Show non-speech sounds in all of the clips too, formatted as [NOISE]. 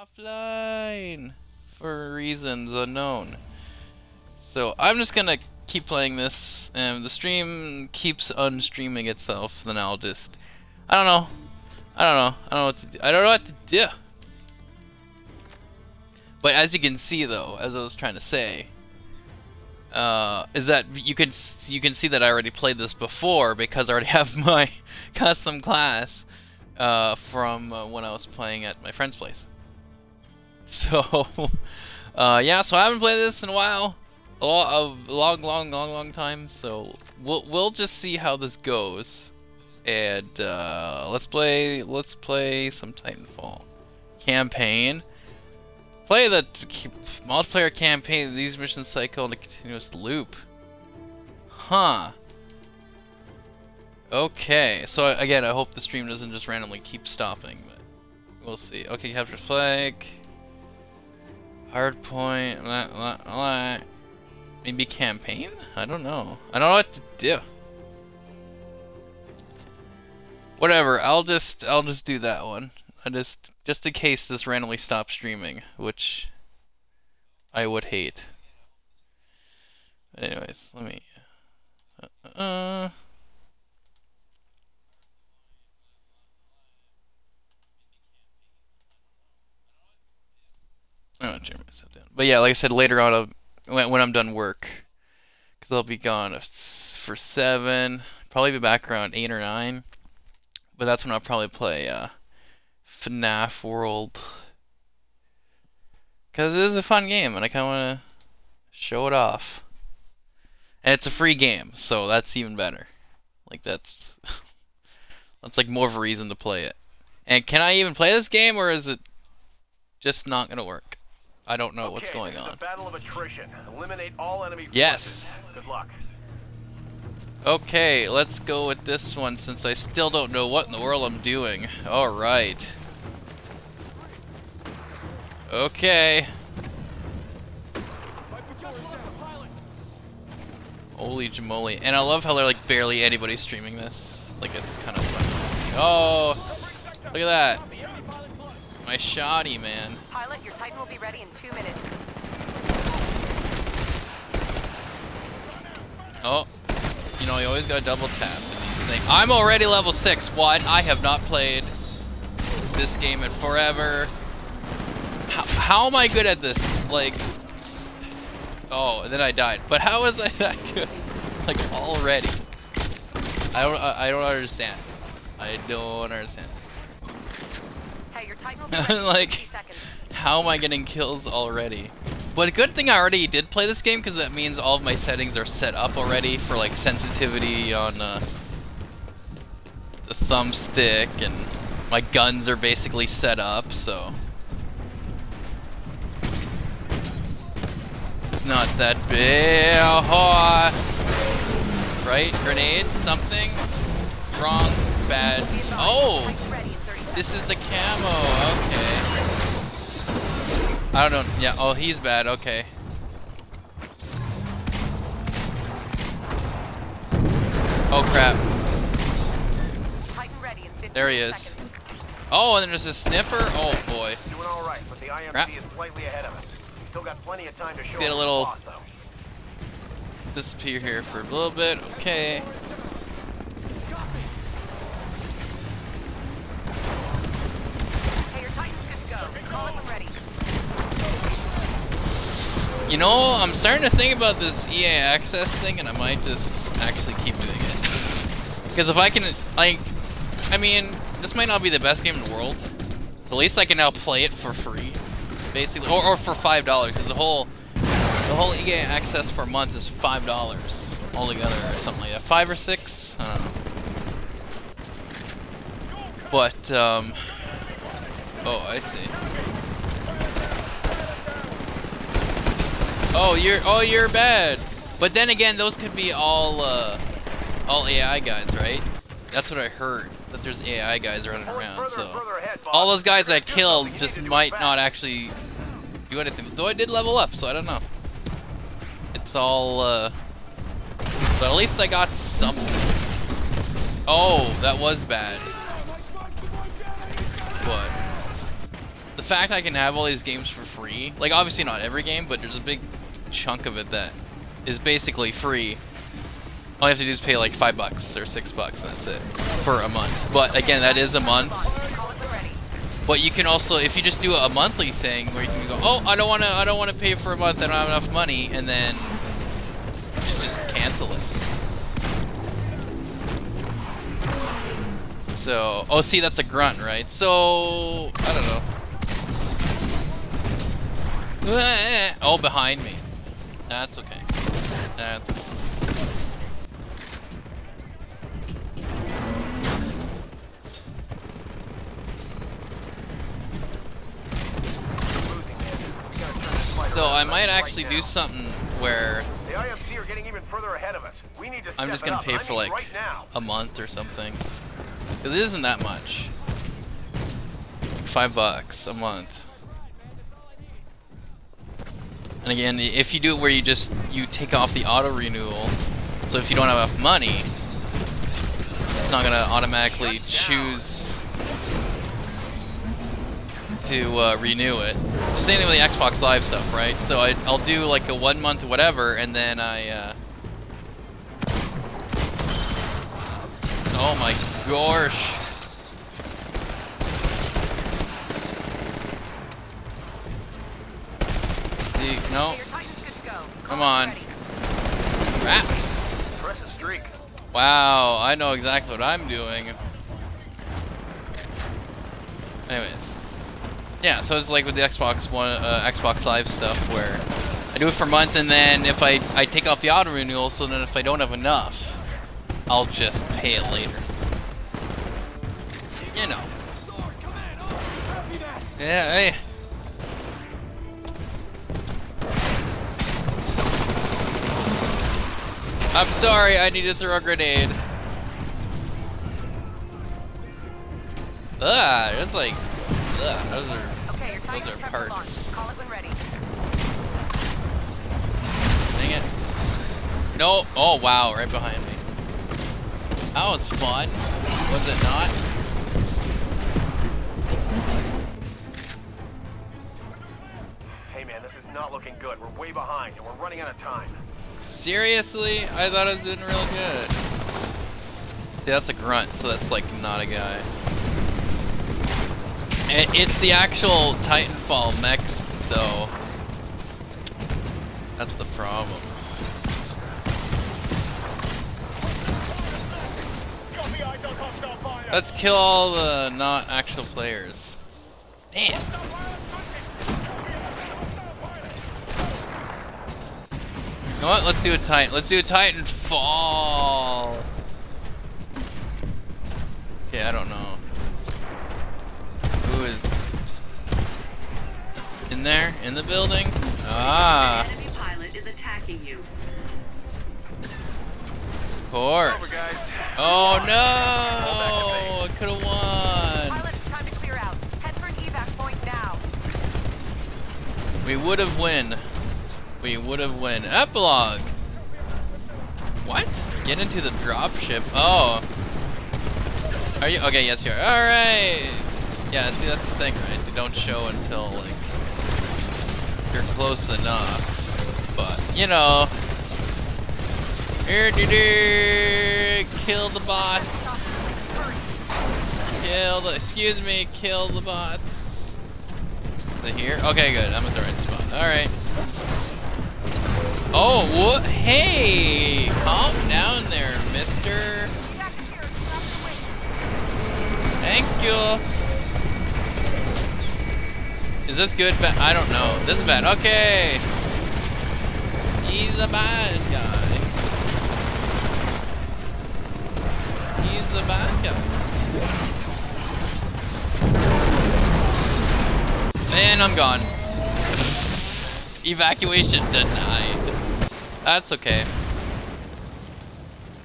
offline for reasons unknown. So I'm just gonna keep playing this, and the stream keeps unstreaming itself. Then I'll just, I don't know, I don't know, I don't know what to do. I don't know what to do. But as you can see, though, as I was trying to say, uh, is that you can you can see that I already played this before because I already [LAUGHS] have my custom class uh, from uh, when I was playing at my friend's place. [LAUGHS] So, uh, yeah, so I haven't played this in a while, a, a long, long, long, long time. So we'll we'll just see how this goes, and uh, let's play let's play some Titanfall campaign. Play the multiplayer campaign. These missions cycle in a continuous loop. Huh. Okay, so again, I hope the stream doesn't just randomly keep stopping, but we'll see. Okay, capture flag. Hard point. Maybe campaign? I don't know. I don't know what to do. Whatever. I'll just I'll just do that one. I just just in case this randomly stops streaming, which I would hate. But anyways, let me. Uh. uh I don't myself down. But yeah, like I said, later on, I'll, when, when I'm done work, because I'll be gone for seven, probably be back around eight or nine. But that's when I'll probably play uh, FNAF World. Because it is a fun game, and I kind of want to show it off. And it's a free game, so that's even better. Like, that's... [LAUGHS] that's like more of a reason to play it. And can I even play this game, or is it just not going to work? I don't know okay, what's going on. battle of attrition. Eliminate all enemy yes. Forces. Good luck. Okay, let's go with this one since I still don't know what in the world I'm doing. Alright. Okay. Holy jamoly. And I love how they're like barely anybody streaming this. Like it's kind of fun. Oh, look at that. My shoddy, man. Pilot, your Titan will be ready in two minutes. Oh, you know, you always gotta double tap in these things. I'm already level 6. What? I have not played this game in forever. How, how am I good at this? Like, oh, then I died. But how was [LAUGHS] I that good? Like, already. I don't, I, I don't understand. I don't understand. [LAUGHS] like, how am I getting kills already? But a good thing I already did play this game because that means all of my settings are set up already for like sensitivity on uh, the thumbstick and my guns are basically set up, so it's not that big. Right? Grenade? Something? Wrong. Bad. Oh! This is the camo, okay. I don't know, yeah, oh, he's bad, okay. Oh crap. There he is. Oh, and then there's a snipper? Oh boy. Doing all right, but the IMC crap. is slightly ahead of us. Still got plenty of time to show Get a little disappear here for a little bit. Okay. You know, I'm starting to think about this EA Access thing, and I might just actually keep doing it. Because if I can, like, I mean, this might not be the best game in the world. At least I can now play it for free, basically, or, or for five dollars. Because the whole, the whole EA Access for a month is five dollars altogether, or something like that. Five or six, I don't know. But, um, oh, I see. Oh, you're oh you're bad. But then again, those could be all uh, all AI guys, right? That's what I heard. That there's AI guys running around. So all those guys I killed just might not actually do anything. Though I did level up, so I don't know. It's all. Uh, but at least I got something. Oh, that was bad. What? The fact I can have all these games for free, like obviously not every game, but there's a big chunk of it that is basically free. All you have to do is pay like five bucks or six bucks, and that's it for a month. But again, that is a month. But you can also, if you just do a monthly thing where you can go, oh, I don't want to, I don't want to pay for a month, I don't have enough money, and then just cancel it. So, oh, see, that's a grunt, right? So, I don't know. Oh, behind me. That's okay. That's okay. Losing man. We gotta turn this fight So I might actually do something where The IMC are getting even further ahead of us. We need to I'm just gonna pay for like right now. a month or something. 'Cause it isn't that much. Five bucks a month. And again, if you do it where you just you take off the auto renewal, so if you don't have enough money, it's not gonna automatically choose to uh, renew it. Same thing with the Xbox Live stuff, right? So I, I'll do like a one month whatever, and then I. Uh, Oh my gosh. See, no. Your Titan's good to go. Come on. Crap. Press the streak. Wow, I know exactly what I'm doing. Anyways. Yeah, so it's like with the Xbox One, uh, Xbox Live stuff where I do it for a month and then if I, I take off the auto renewal, so then if I don't have enough, I'll just pay it later. You know. Yeah, hey. I'm sorry, I need to throw a grenade. Ah, ugh, it's like, ugh, those are, Okay, your Titan's are prepped for launch. parts. Call it when ready. dang it. No, oh wow, right behind me. That was fun, was it not? Hey man, this is not looking good. We're way behind and we're running out of time. Seriously? I thought I was doing real good. See, that's a grunt, so that's like not a guy. It, it's the actual Titanfall mechs, though. That's the problem. Let's kill all the not actual players. Damn. You know what? Let's do a Titan. Let's do a Titan fall. Okay, I don't know. Who is in there? In the building? Ah, An enemy pilot is attacking you. of course. Over. Oh no! I could have won. Pilot, time to clear out. Head for an evac point now. We would have win. We would have win. Epilogue. What? Get into the dropship. Oh. Are you okay? Yes, you are. All right. Yeah. See, that's the thing, right? They don't show until like you're close enough. But you know. Here, do do. Kill the bots. Kill the. Excuse me. Kill the bots. Is it here? Okay, good. I'm at the right spot. All right. Oh, what? Hey, calm down there, mister. Thank you. Is this good? Bad? I don't know. This is bad. Okay. He's a bad guy. He's a bad guy. And I'm gone. Evacuation denied. That's okay.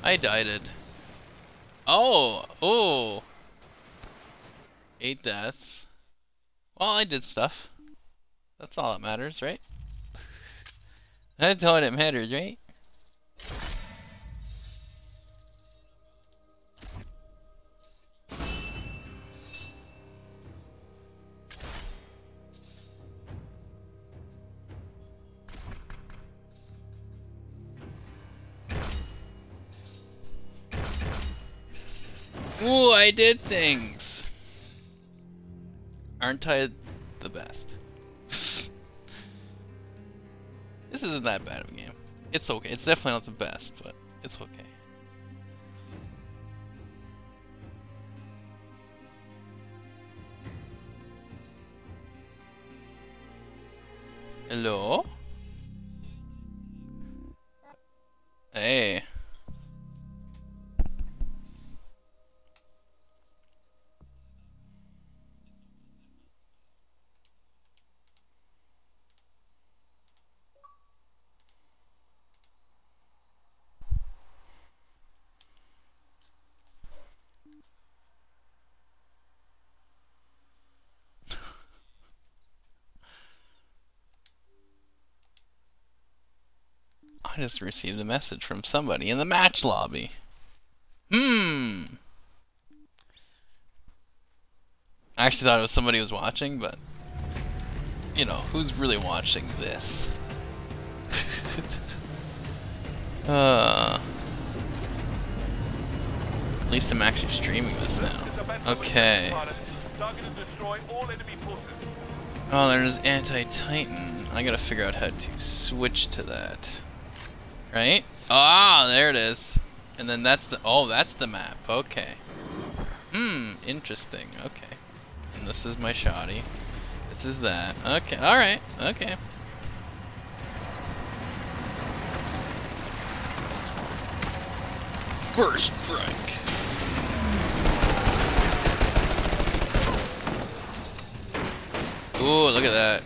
I died it. Oh, oh. Eight deaths. Well, I did stuff. That's all that matters, right? [LAUGHS] That's all that matters, right? Ooh, I did things. Aren't I the best? [LAUGHS] this isn't that bad of a game. It's okay. It's definitely not the best, but it's okay. Hello? Hey. I just received a message from somebody in the match lobby. Hmm. I actually thought it was somebody who was watching, but you know, who's really watching this? [LAUGHS] uh. At least I'm actually streaming this now. Okay. Oh, there's anti-titan. I gotta figure out how to switch to that. Right? Ah, there it is. And then that's the, oh, that's the map. Okay. Hmm, interesting. Okay. And this is my shoddy. This is that. Okay, alright. Okay. First strike. Ooh, look at that.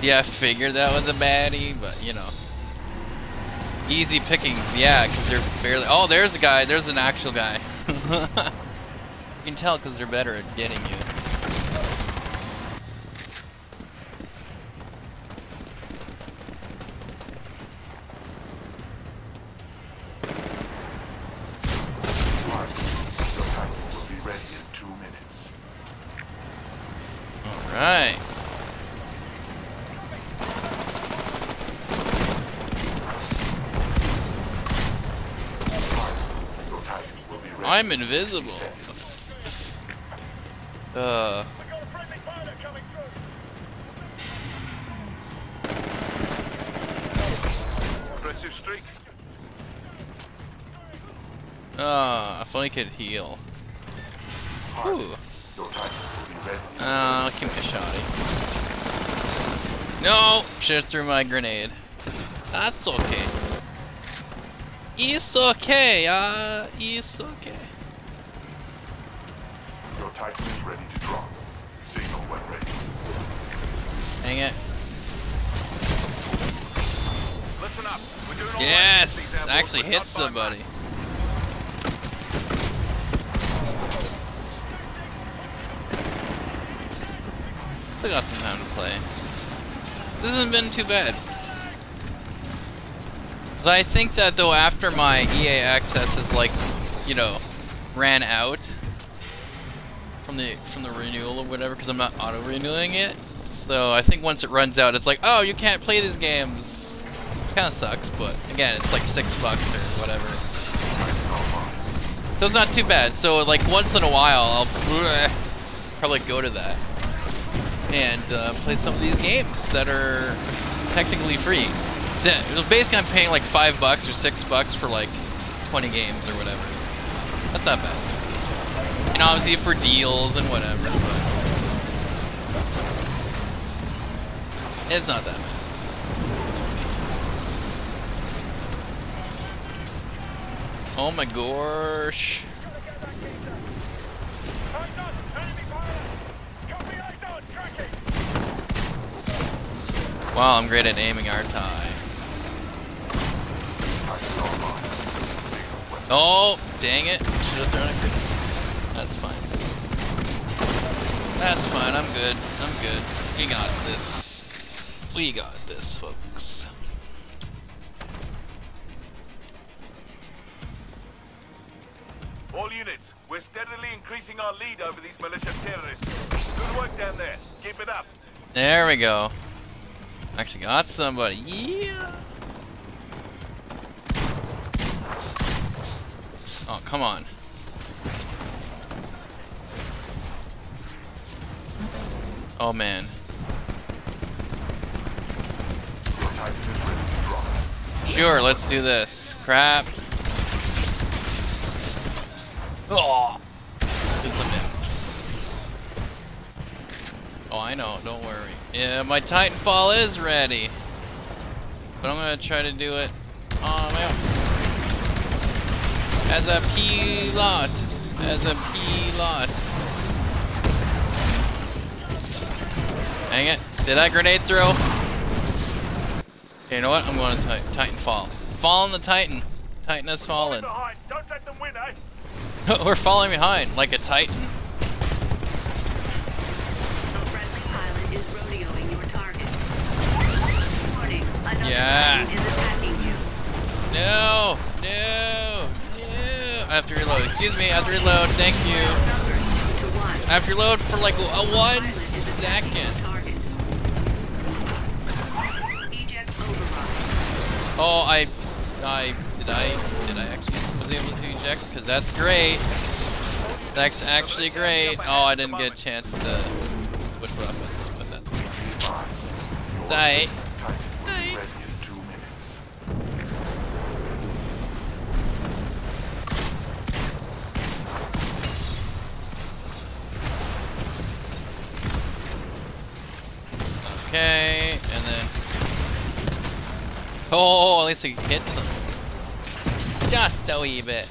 Yeah, I figured that was a baddie, but you know. Easy pickings, yeah, because they're barely. Oh, there's a guy. There's an actual guy. [LAUGHS] you can tell because they're better at getting you. will be ready in two minutes. Alright. Your Titans will be ready. I'm invisible. Uh. Aggressive streak. Ah, if only could heal. Ooh. Will. Uh, give me a shotty. No! Should've threw my grenade. That's okay. It's okay, uh, it's okay. Actually hit somebody. Still got some time to play. This hasn't been too bad. So I think that though after my EA access is like, you know, ran out from the from the renewal or whatever, because I'm not auto renewing it. So I think once it runs out, it's like, oh, you can't play these games. Kind of sucks, but again, it's like six bucks or whatever. So it's not too bad. So like once in a while, I'll [LAUGHS] probably go to that and uh, play some of these games that are technically free. So, basically I'm paying like five bucks or six bucks for like 20 games or whatever. That's not bad. And obviously for deals and whatever, but it's not that bad. Oh my gosh. Wow, I'm great at aiming, aren't I? Oh, dang it. Should have thrown a crit. That's fine. That's fine, I'm good. I'm good. We got this. We got this, folks. All units, we're steadily increasing our lead over these militia terrorists. Good work down there. Keep it up. There we go. Actually got somebody. Yeah. Oh, come on. Oh man. Sure, let's do this. Crap. Oh. Oh, I know. Don't worry. Yeah, my Titanfall is ready. But I'm gonna try to do it on my own. As a P-lot. As a P-lot. Dang it. Did I grenade throw? Okay, you know what? I'm going to ti Titanfall. Fallen the Titan. Titan has fallen. Don't let them win, eh? [LAUGHS] We're falling behind, like a Titan. A friendly pilot is rodeoing your target. Warning, another Yeah. Titan is attacking you. No, no, no. I have to reload. Excuse me, I have to reload. Thank you. Numbers two to one. I have to reload for like a one Pilot is attacking your second. target. Eject override. Oh, I, I, did I, able? Cause that's great. That's actually great. Oh, I didn't get a chance to switch weapons, but that's. Okay, and then. Oh, at least I hit some. Just a wee bit.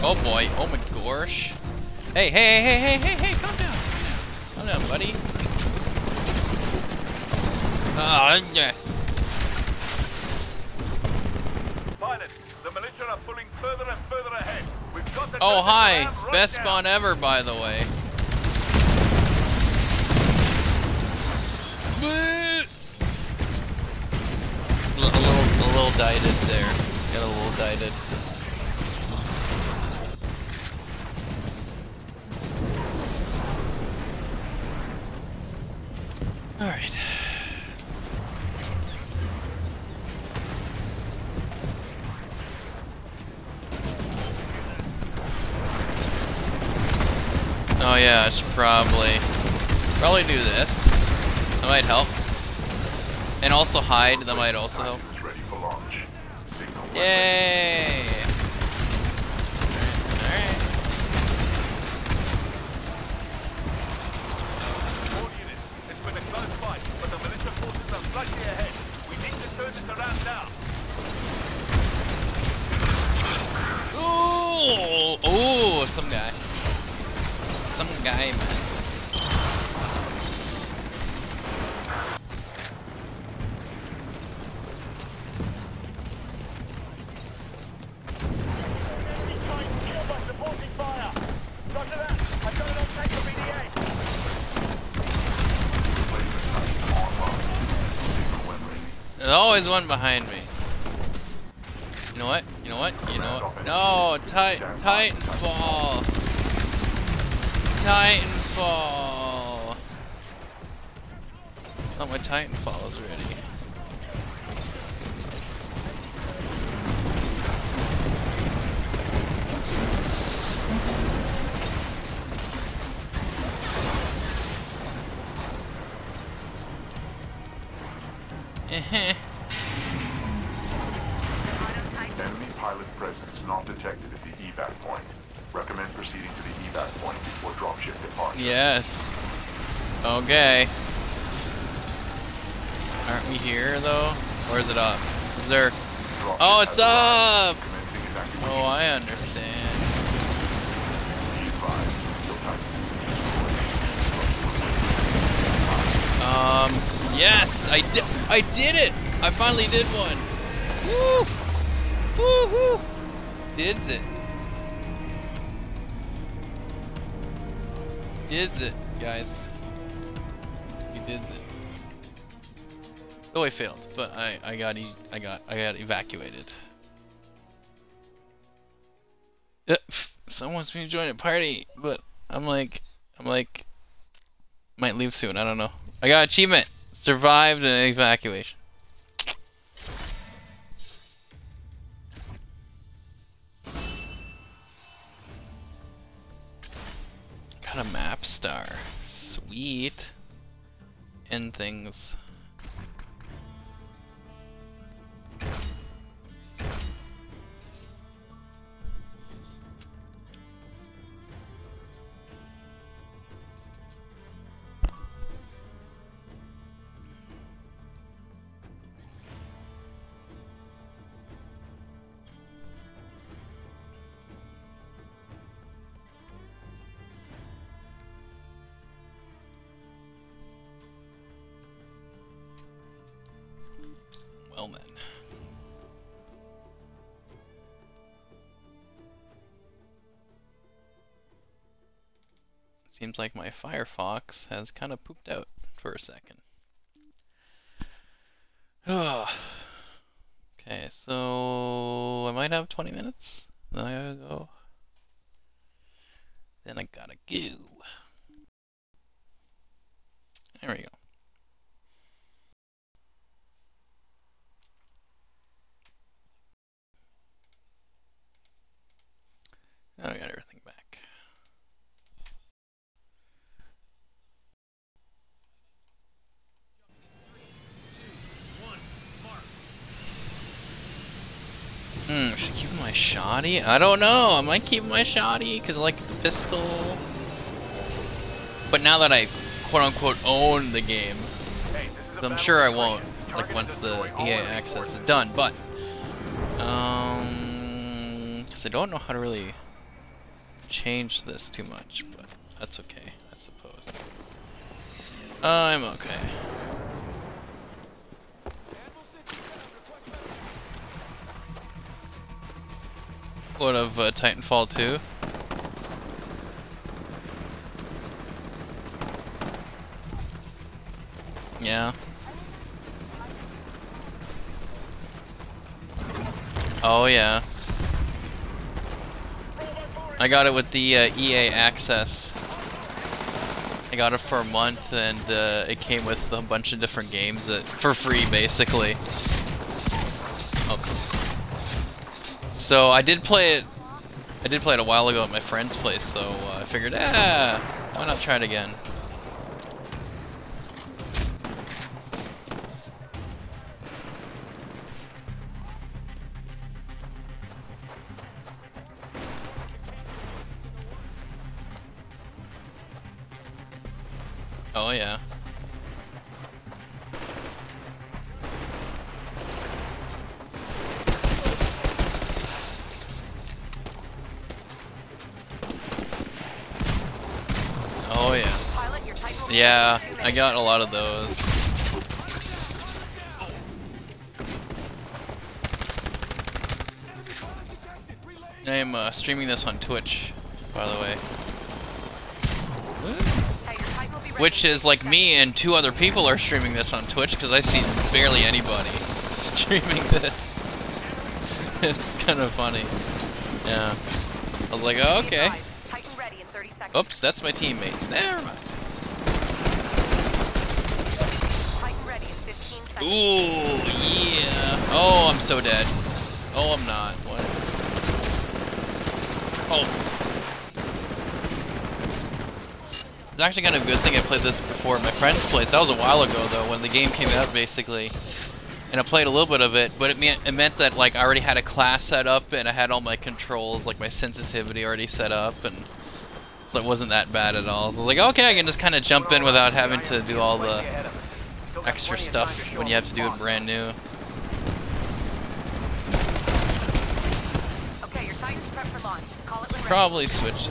Oh boy, oh my gosh. Hey, hey, hey, hey, hey, hey, calm down. Calm down, buddy. Oh, yeah. Pilot, the militia are pulling further and further ahead. We've got to Oh, hi. right Best now. spawn ever, by the way. A little, a little dited there. Got a little dited. Alright. Oh yeah, I should probably probably do this. That might help. And also hide, that might also help. Titan is ready for launch. Signal when ready. Yay! Alright. All units, it's been a close fight, but the militia forces are ahead. We need to turn this around now. Ooh! Ooh, some guy. Some guy, man. Supporting fire. Roger that. I've got it on tank for BDA. Replacement Titan online. Signal when ready. There's always one behind me. You know what? You know what? You know what? No, Ti- Titanfall. Titanfall. Not my Titanfall is ready. Eh-heh. [LAUGHS] Oh, it's up! Oh, I understand. Um. Yes, I did. I did it. I finally did one. Woo! Woohoo! Dids it. Dids it, guys. You did it. Oh, I failed, but I I got e I got I got evacuated. Uh, Someone wants me to join a party, but I'm like I'm like might leave soon. I don't know. I got achievement. Survived an evacuation. Got a map star. Sweet. End things. Well then. Seems like my Firefox has kind of pooped out for a second. [SIGHS] okay, so I might have 20 minutes. Then I gotta go. Then I gotta go. There we go. I got everything back. Hmm, should I keep my shoddy? I don't know. I might keep my shoddy because I like the pistol. But now that I quote unquote own the game, Hey, this is a I'm sure I won't, like once the EA access is done, but, um, because I don't know how to really change this too much, but that's okay, I suppose. I'm okay. What of uh, Titanfall 2? Yeah. Oh yeah. I got it with the uh, EA Access. I got it for a month, and uh, it came with a bunch of different games that, for free, basically. Okay. So I did play it. I did play it a while ago at my friend's place, so uh, I figured, ah, why not try it again? Yeah, ready in two I got a lot of those. I am uh, streaming this on Twitch, by the way. Hey, your Titan will be ready Which is like me and two other people are streaming this on Twitch because I see barely anybody [LAUGHS] streaming this. [LAUGHS] it's kind of funny. Yeah. I was like, oh, okay. advised, Titan ready in 30 seconds. Oops, that's my teammates. Never mind. Titan ready in 15 seconds. Ooh, yeah. Oh, I'm so dead. Oh, I'm not. What? Oh. It's actually kind of a good thing I played this before at my friend's place. That was a while ago, though, when the game came out, basically. And I played a little bit of it, but it meant, it meant that, like, I already had a class set up, and I had all my controls, like, my sensitivity already set up, and so it wasn't that bad at all. So I was like, okay, I can just kind of jump in without having to do all the extra stuff when you have to do it brand new. Okay, your Titan's prepped for launch. Call it when ready. Probably switch.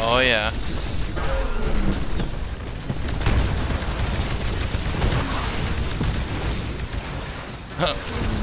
Oh yeah. oh [LAUGHS]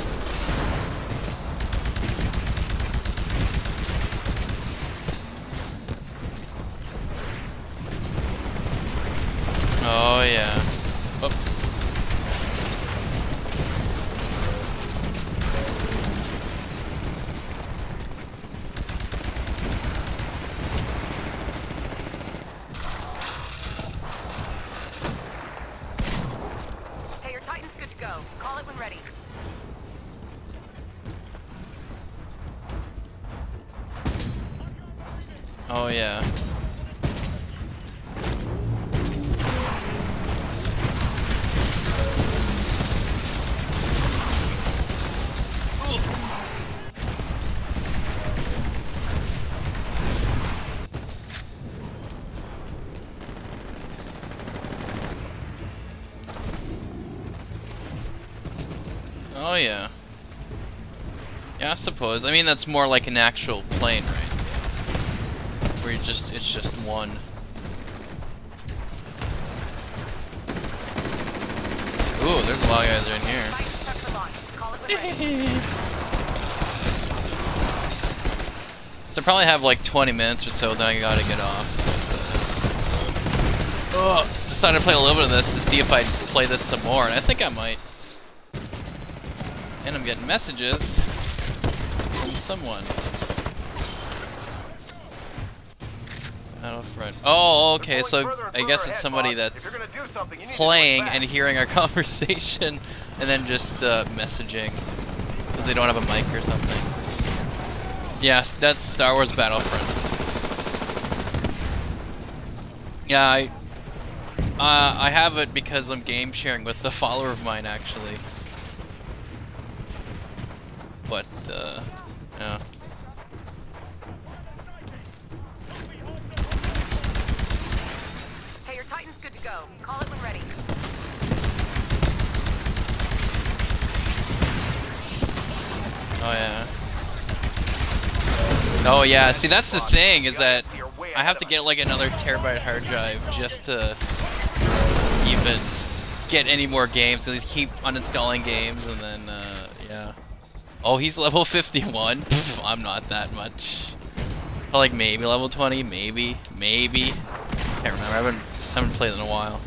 I suppose. I mean, that's more like an actual plane, right? Where you just, it's just one. Ooh, there's a lot of guys in here. [LAUGHS] So I probably have like 20 minutes or so, then I gotta get off. Ugh. Just thought I'd play a little bit of this to see if I'd play this some more, and I think I might. And I'm getting messages someone. Battlefront. Oh, okay, so pulling further and I guess it's somebody. That's you're gonna do something, you need to do it playing and hearing our [LAUGHS] conversation and then just uh, messaging because they don't have a mic or something. Yes, that's Star Wars Battlefront. Yeah, I uh, I have it because I'm game sharing with a follower of mine actually. But uh, go. Call it when ready. Oh yeah. Oh yeah. See, that's the thing is that I have to get like another terabyte hard drive just to even get any more games. So they keep uninstalling games and then uh, yeah. Oh, he's level 51. Pff, I'm not that much. Like maybe level 20, maybe, maybe. Can't remember. I haven't haven't played in a while.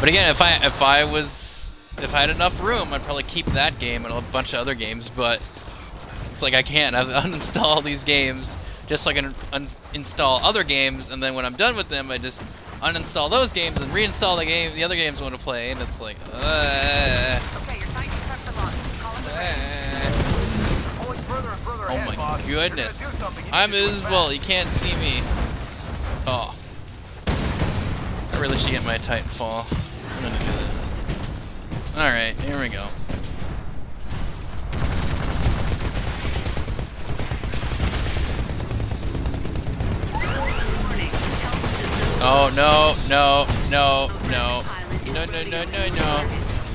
But again, if I if I was if I had enough room, I'd probably keep that game and a bunch of other games. But it's like I can't. [LAUGHS] I've uninstall these games just so I can install other games, and then when I'm done with them, I just uninstall those games and reinstall the game, the other games I want to play, and it's like, uh, Okay, your Titan's prep for launch. Call it when ready. uh. Further further Oh ahead, my boss. If you're gonna goodness. do something, you need I'm invisible. You can't see me. Oh. Really should get my Titanfall. I'm gonna do that. Alright, here we go. Oh, no, no, no, no. No, no, no, no, no.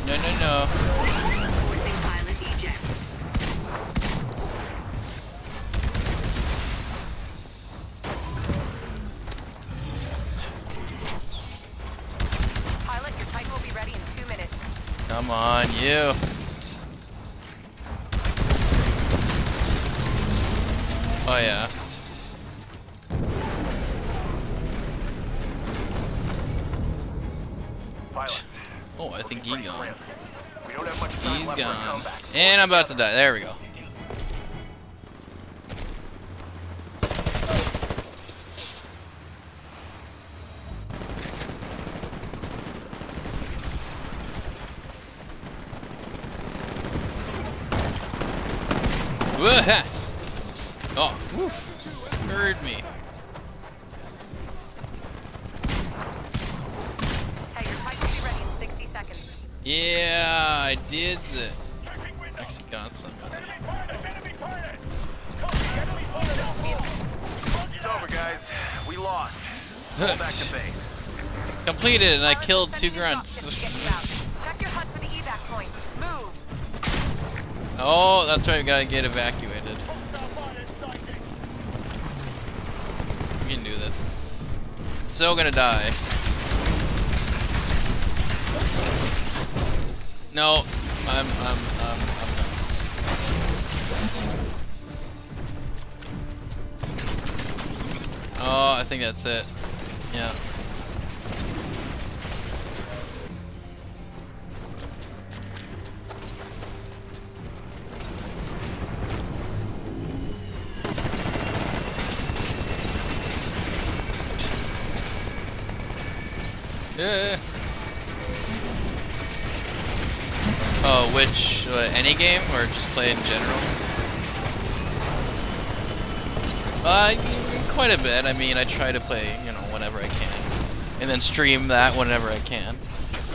No, no, no. Come on, you. Oh, yeah. Oh, I think he's gone. grim. We don't have much time He's left for a gone. And I'm about to die. There we go. [LAUGHS] Oh, woof. Heard me. Hey, your Titan will be ready in 60 seconds. Yeah, I did it. Actually got some of it. It's over, guys. We lost. Pull back to [LAUGHS] base. Completed, and I killed two grunts. Oh, that's right, we gotta get evacuated. We can do this. So gonna die. No, I'm, I'm, I'm, I'm done. Oh, I think that's it. Yeah. Any game or just play in general? Uh, quite a bit. I mean, I try to play, you know, whenever I can, and then stream that whenever I can.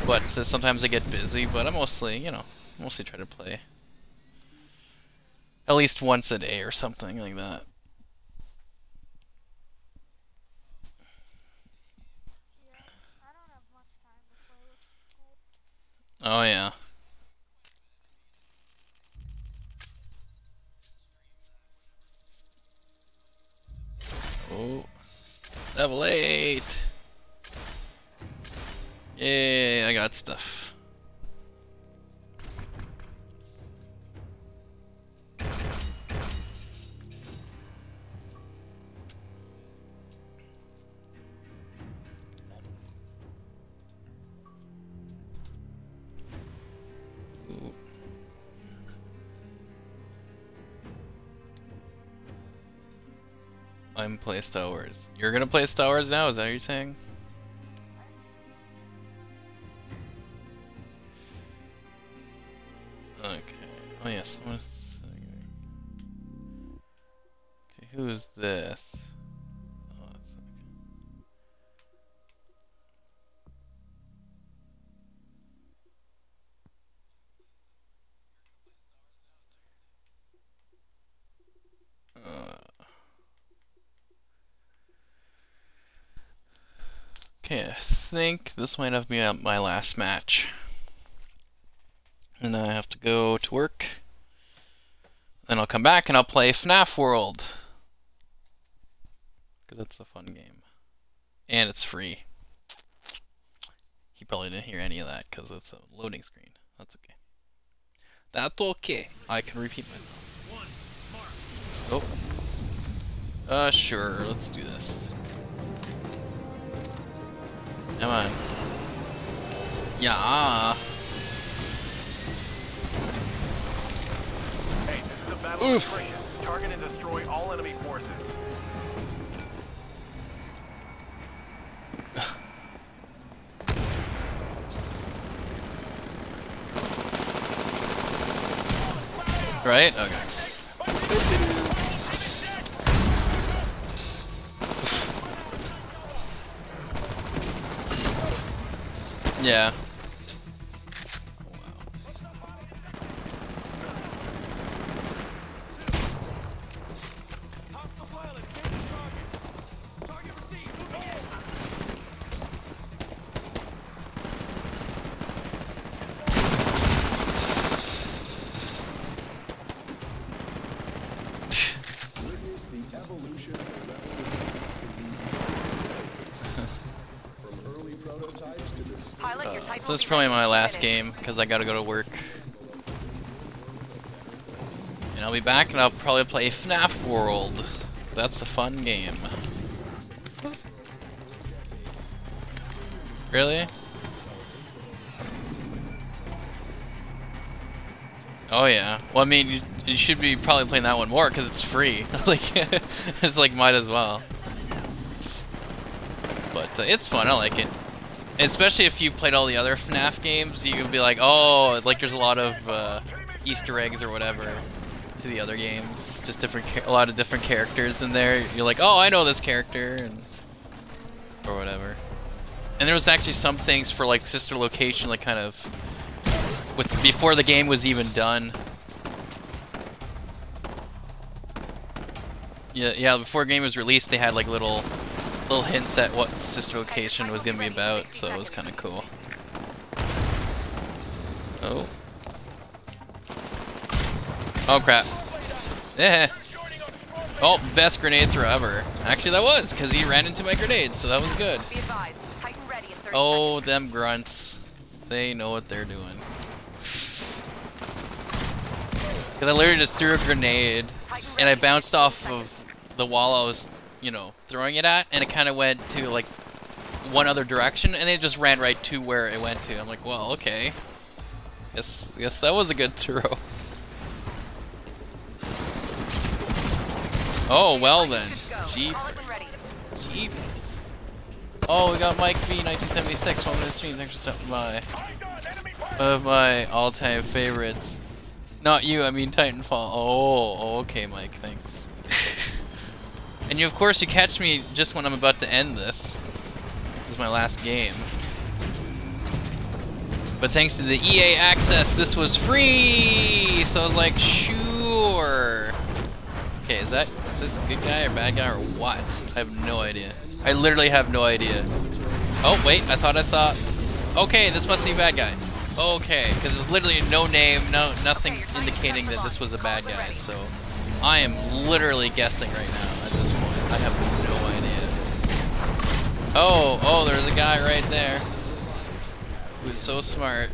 But uh, sometimes I get busy. But I mostly, you know, mostly try to play at least once a day or something like that. Don't have much time to play with Skype. Oh yeah. Oh, level eight. Yay! I got stuff. I'm play Star Wars. You're gonna play Star Wars now? Is that what you're saying? Think this might have been my last match. And I have to go to work. Then I'll come back and I'll play FNAF World. Because that's a fun game. And it's free. He probably didn't hear any of that because it's a loading screen. That's okay. That's okay. I can repeat myself. Oh. Uh, sure. Let's do this. Come on. Yeah. Hey, this is a battle Oof. Target and destroy all enemy forces. Right? Okay. Yeah. Witness the evolution of the revolution from early prototypes to the Pilot, your Uh, type so will this is be probably my last game because I gotta go to work. And I'll be back and I'll probably play FNAF World. That's a fun game. Really? Oh yeah. Well, I mean, you, you should be probably playing that one more because it's free. [LAUGHS] like, [LAUGHS] it's like might as well. But uh, it's fun. I like it. Especially if you played all the other [LAUGHS] FNAF games, you'd be like, oh, like there's a lot of uh, Easter eggs or whatever to the other games. Just different, a lot of different characters in there. You're like, oh, I know this character, and or whatever. And there was actually some things for like sister location, like kind of with before the game was even done. Yeah, yeah. Before game was released, they had like little little hints at what sister location was gonna be about, so it was kind of cool. Oh. Oh crap. Yeah. Oh, best grenade throw ever. Actually, that was, because he ran into my grenade, so that was good. Be advised, Titan ready in 30 Oh, them grunts. They know what they're doing. Because I literally just threw a grenade, and I bounced off of the wall I was, you know, throwing it at, and it kind of went to, like, one other direction, and it just ran right to where it went to. I'm like, well, okay. Guess, guess that was a good [LAUGHS] throw. Oh, well then. Jeep. Jeep. Oh, we got Mike V 1976. Welcome to the stream. Thanks for stopping by. One of my all-time favorites. Not you, I mean Titanfall. Oh, okay, Mike. Thanks. [LAUGHS] and you, of course, you catch me just when I'm about to end this. This is my last game. But thanks to the EA access, this was free. So I was like, sure. Okay, is that is this a good guy or bad guy or what? I have no idea. I literally have no idea. Oh wait, I thought I saw. Okay, this must be a bad guy. Okay, because there's literally no name, no nothing indicating that this was a bad guy. So I am literally guessing right now at this point. I have no idea. Oh, oh, there's a guy right there who's so smart.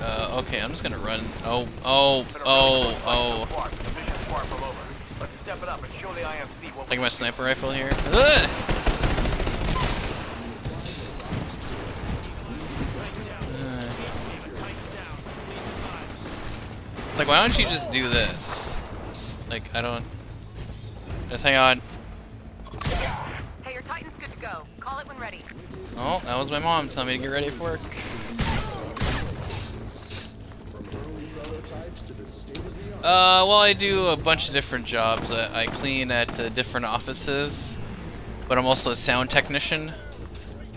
Uh, okay, I'm just gonna run. Oh, oh, oh, oh. Mission far from over. Let's step it up and show the IMC what Like my sniper rifle here. Ugh! Like, why don't you just do this? Like, I don't... Just hang on. Hey, your Titan's good to go. Call it when ready. Oh, that was my mom telling me to get ready for work. From early prototypes to the state-of-the-art. Uh, well, I do a bunch of different jobs. I, I clean at uh, different offices, but I'm also a sound technician,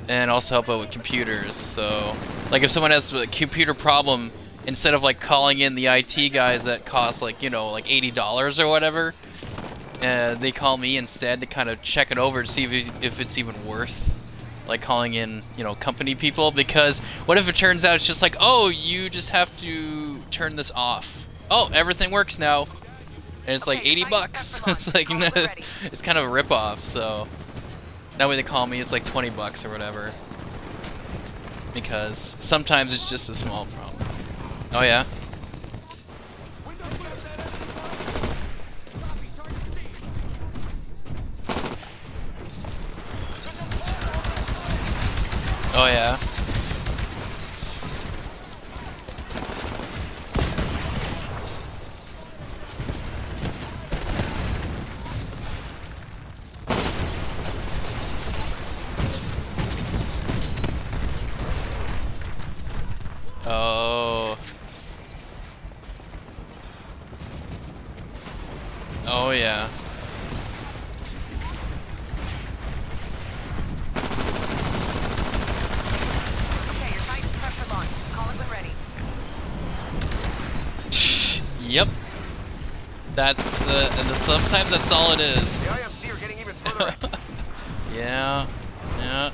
and also help out with computers. So, like, if someone has a computer problem, instead of like calling in the IT guys that cost like you know like eighty dollars or whatever, uh, they call me instead to kind of check it over to see if it's, if it's even worth like calling in, you know, company people because what if it turns out it's just like, oh, you just have to turn this off. Oh, everything works now. And it's like 80 Titan's bucks. set for launch. it's like Call it when ready. it's kind of a rip off, so that way they call me it's like 20 bucks or whatever. Because sometimes it's just a small problem. Oh yeah. Oh yeah. Oh. Oh yeah. Okay, your Titan's prep for launch. Call it when ready. Yep. That's uh, and the, sometimes that's all it is. The IMC are getting even further. [LAUGHS] yeah, yeah.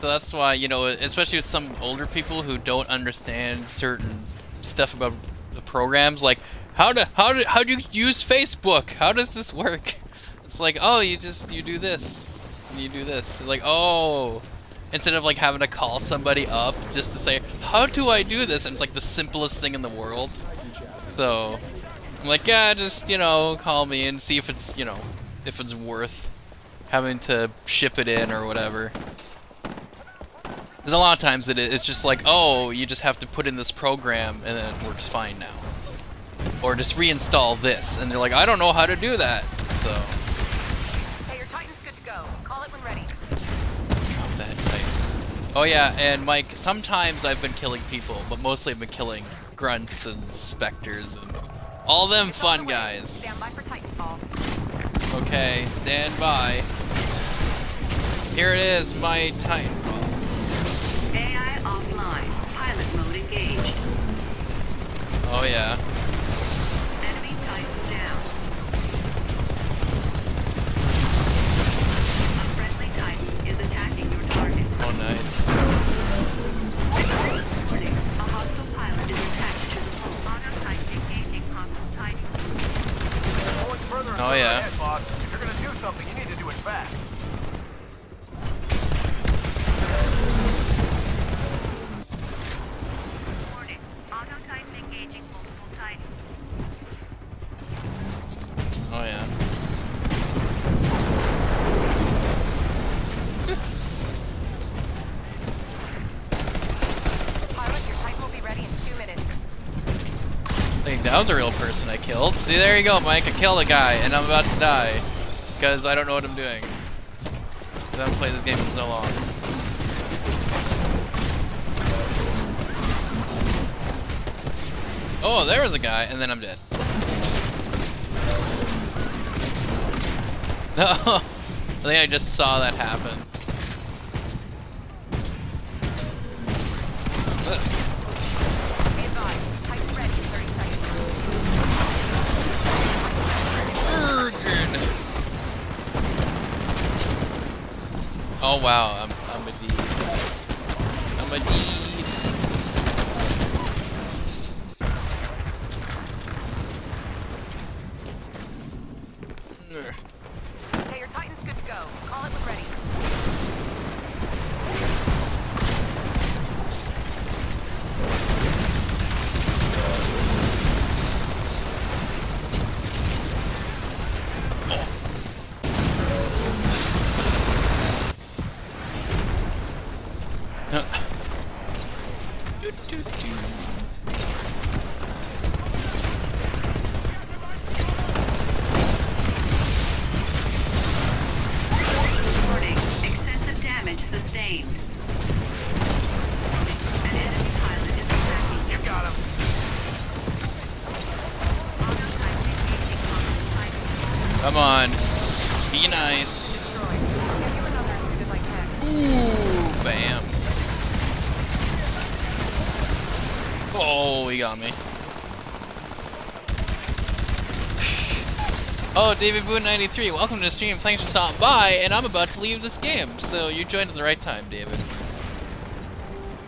So that's why you know, especially with some older people who don't understand certain stuff about the programs, like how to how do how do you use Facebook? How does this work? It's like oh, you just you do this, and you do this. Like oh, instead of like having to call somebody up just to say how do I do this, and it's like the simplest thing in the world. So I'm like, yeah, just you know, call me and see if it's you know, if it's worth having to ship it in or whatever. There's a lot of times that it- it's just like, oh, you just have to put in this program and then it works fine now. Or just reinstall this, and they're like, I don't know how to do that. So, Hey, your Titan's good to go. Call it when ready. not that tight. Oh yeah, and Mike, sometimes I've been killing people, but mostly I've been killing grunts and specters and all them fun guys. Stand by for Titanfall. Okay, stand by. Here it is, my Titanfall. AI offline. Pilot mode engaged. Oh yeah. Oh, yeah. That was a real person I killed. See, there you go, Mike. I killed a guy, and I'm about to die. Because I don't know what I'm doing. 'Cause I haven't played this game in so long. Oh, there was a guy, and then I'm dead. [LAUGHS] I think I just saw that happen. Ugh. Oh wow, I'm I'm a D. I'm a D. Oh, David Boone 93, welcome to the stream. Thanks for stopping by, and I'm about to leave this game, so you joined at the right time, David.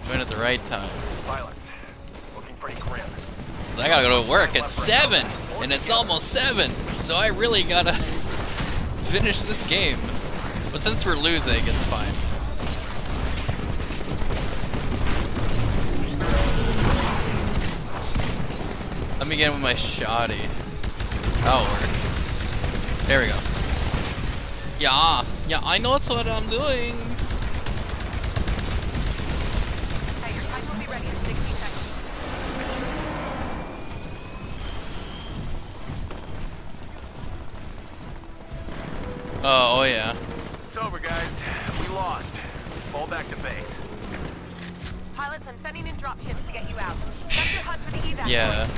Joined at the right time. Looking pretty grim. I gotta go to work at 7, and it's almost 7, so I really gotta [LAUGHS] finish this game. But since we're losing, it's fine. Let me get in with my shoddy. That'll work. There we go. Yeah, yeah, I know that's what I'm doing. Hey, your Titan will be ready in 60 seconds. Oh, oh yeah. It's over, guys. We lost. Fall back to base. Pilots, I'm sending in drop ships to get you out. Check your HUD for the evac. Yeah.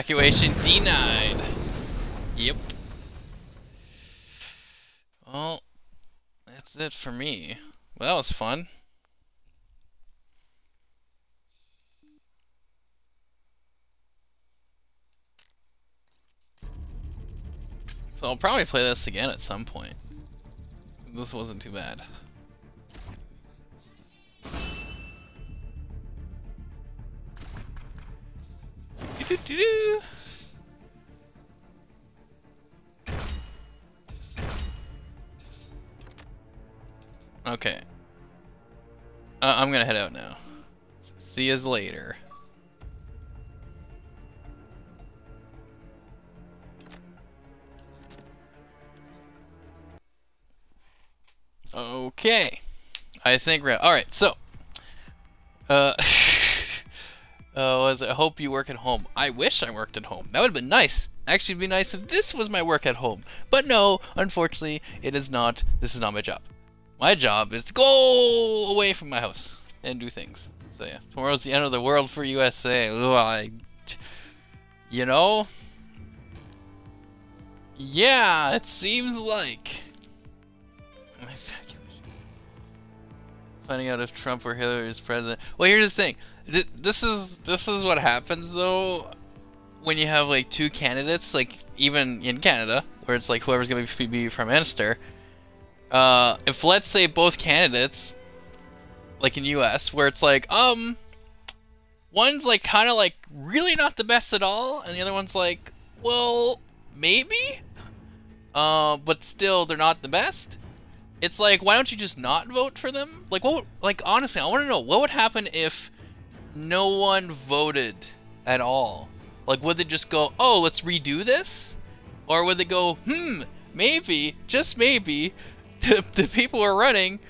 Evacuation denied. Yep. Well, that's it for me. Well, that was fun. So I'll probably play this again at some point. This wasn't too bad. Okay. Uh, I'm gonna head out now. See yous later. Okay. I think we're alright, so uh [LAUGHS] uh was I hope you work at home. I wish I worked at home. That would have been nice. Actually it'd be nice if this was my work at home. But no, unfortunately, it is not. This is not my job. My job is to go away from my house and do things. So yeah, tomorrow's the end of the world for USA. Ooh, I, you know, yeah, it seems like. finding out if Trump or Hillary is president. Well, here's the thing. Th- This is this is what happens though when you have like two candidates, like even in Canada, where it's like whoever's gonna be, be prime minister. Uh, if let's say both candidates, like in U.S., where it's like um, one's like kind of like really not the best at all, and the other one's like, well, maybe. Uh, but still, they're not the best. It's like, why don't you just not vote for them? Like, what? Would, like, honestly, I want to know what would happen if no one voted at all. Like, would they just go, oh, let's redo this, or would they go, hmm, maybe, just maybe, [LAUGHS] the, the people who are running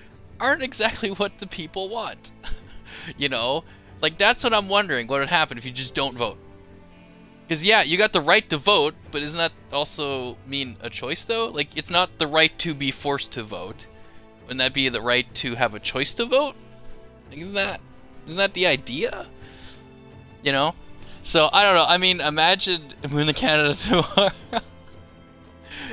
aren't exactly [LAUGHS] what the people want. [LAUGHS] you know, like that's what I'm wondering. What would happen if you just don't vote? Because yeah, you got the right to vote, but isn't that also mean a choice though? Like it's not the right to be forced to vote. Wouldn't that be the right to have a choice to vote? Isn't that isn't that the idea? You know? So I don't know. I mean, imagine [LAUGHS] moving to Canada tomorrow. [LAUGHS]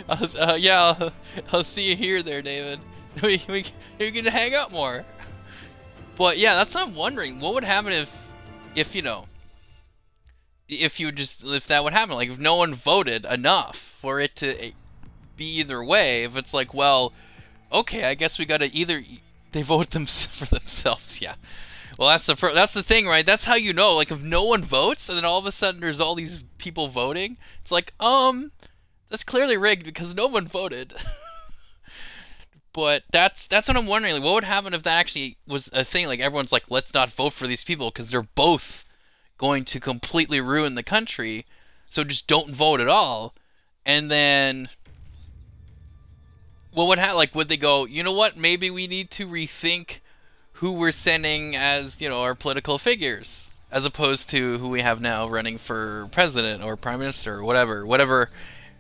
Uh, yeah, I'll, [LAUGHS] I'll see you here, there, David. We we you can hang out more. But yeah, that's what I'm wondering. What would happen if, if you know, if you just if that would happen like if no one voted enough for it to eh, be either way if it's like well okay i guess we gotta either they vote them for themselves yeah well that's the that's the thing right that's how you know like if no one votes and then all of a sudden there's all these people voting it's like um that's clearly rigged because no one voted [LAUGHS] but that's that's what i'm wondering like what would happen if that actually was a thing like everyone's like let's not vote for these people because they're both going to completely ruin the country. So just don't vote at all. And then well, what would happen? Like, would they go, you know what? Maybe we need to rethink who we're sending as, you know, our political figures, as opposed to who we have now running for president or prime minister or whatever, whatever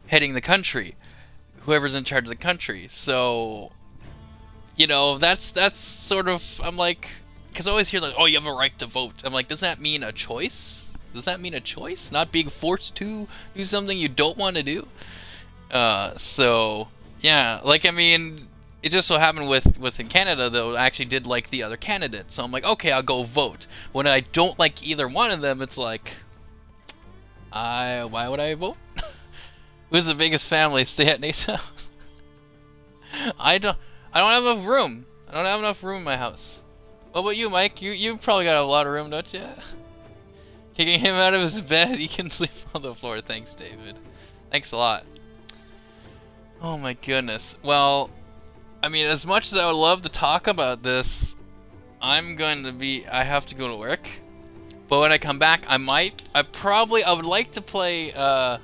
heading the country, whoever's in charge of the country. So, you know, that's that's sort of I'm like, because I always hear like, oh, you have a right to vote. I'm like, does that mean a choice? Does that mean a choice? Not being forced to do something you don't want to do? Uh, so yeah, like I mean, it just so happened with within Canada though, I actually did like the other candidate, so I'm like, okay, I'll go vote. When I don't like either one of them, it's like, I why would I vote? [LAUGHS] Who's the biggest family? Stay at Nate's [LAUGHS] house. I don't. I don't have enough room. I don't have enough room in my house. What about you, Mike? You you probably got a lot of room, don't you? [LAUGHS] Kicking him out of his bed, he can sleep on the floor. Thanks, David. Thanks a lot. Oh my goodness. Well, I mean, as much as I would love to talk about this, I'm going to be. I have to go to work. But when I come back, I might. I probably. I would like to play. Uh,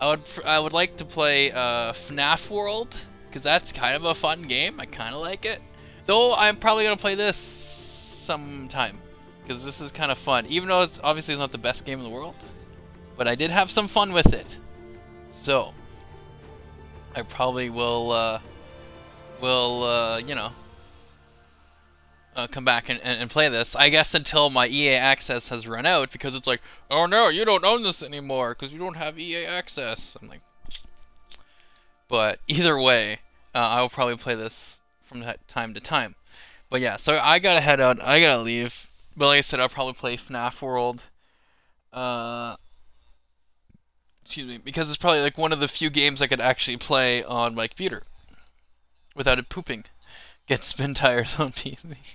I would. I would like to play uh, FNAF World because that's kind of a fun game. I kind of like it. Though I'm probably gonna play this sometime because this is kind of fun. Even though it's obviously not the best game in the world, but I did have some fun with it. So I probably will. Uh, will uh, you know uh, come back and, and, play this. I guess until my EA access has run out because it's like, oh no, you don't own this anymore because you don't have EA access. I'm like, but either way, uh, I will probably play this from time to time. But yeah, so I gotta head out. I gotta leave. But like I said, I'll probably play FNAF World. Uh, excuse me, because it's probably like one of the few games I could actually play on my computer without it pooping. Get Spintires on PC. [LAUGHS]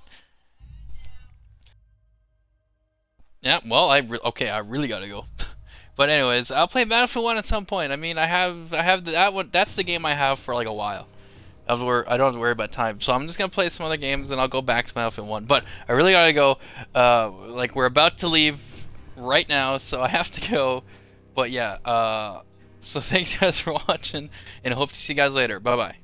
Yeah, well, I okay, I really gotta go. [LAUGHS] but anyways, I'll play Battlefield One at some point. I mean, I have I have the, that one. That's the game I have for like a while. I don't, worry, I don't have to worry about time, so I'm just gonna play some other games and I'll go back to Battlefield One. But I really gotta go. Uh, like we're about to leave right now, so I have to [LAUGHS] go. But yeah, uh, so thanks guys for watching, and hope to see you guys later. Bye bye.